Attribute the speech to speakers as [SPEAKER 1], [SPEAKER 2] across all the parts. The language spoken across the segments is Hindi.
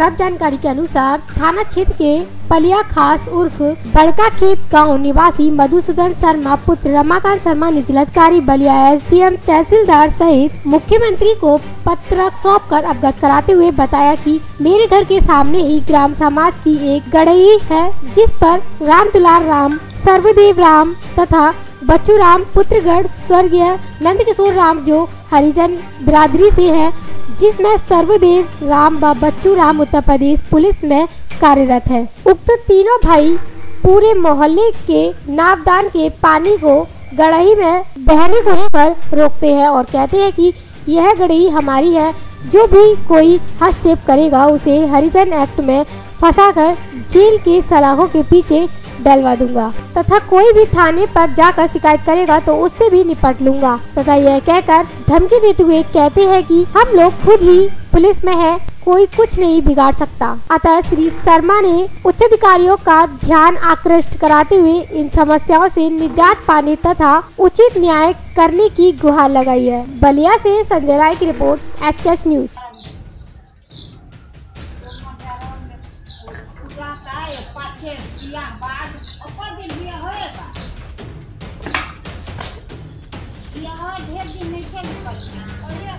[SPEAKER 1] प्राप्त जानकारी के अनुसार थाना क्षेत्र के पलिया खास उर्फ़ बड़का खेत गाँव निवासी मधुसूदन शर्मा, पुत्र रमाकांत शर्मा ने जिलाधिकारी बलिया एसडीएम तहसीलदार सहित मुख्यमंत्री को पत्र सौंप कर अवगत कराते हुए बताया कि मेरे घर के सामने ही ग्राम समाज की एक गढ़ई है, जिस पर राम दुलार राम, सर्वदेव राम तथा बच्चू राम, पुत्रगढ़ स्वर्गीय नंद किशोर राम जो हरिजन बिरादरी से हैं जिसमें सर्वदेव, राम व बच्चू राम उत्तर प्रदेश पुलिस में कार्यरत है। उक्त तीनों भाई पूरे मोहल्ले के नावदान के पानी को गढ़ई में बहने को पर रोकते हैं और कहते हैं कि यह गढ़ई हमारी है। जो भी कोई हस्तक्षेप करेगा, उसे हरिजन एक्ट में फंसाकर जेल के सलाखों के पीछे डलवा दूँगा। तथा कोई भी थाने पर जाकर शिकायत करेगा तो उससे भी निपट लूँगा। तथा यह कहकर धमकी देते हुए कहते हैं कि हम लोग खुद ही पुलिस में है, कोई कुछ नहीं बिगाड़ सकता। अतः श्री शर्मा ने उच्च अधिकारियों का ध्यान आकृष्ट कराते हुए इन समस्याओं से निजात पाने तथा उचित न्याय करने की गुहार लगाई है। बलिया से संजय राय की रिपोर्ट एस न्यूज़।
[SPEAKER 2] काय पाठे बिया बाद अपन दिन बिया होएगा बिया हो ढेर दिन नहीं चल पाई अरे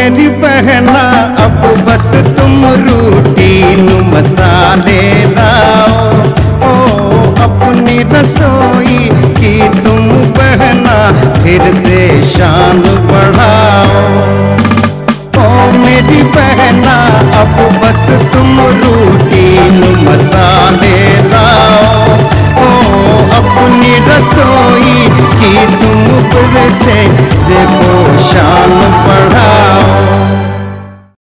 [SPEAKER 3] मेरी बहना अब बस तुम रूटीन मसाले लाओ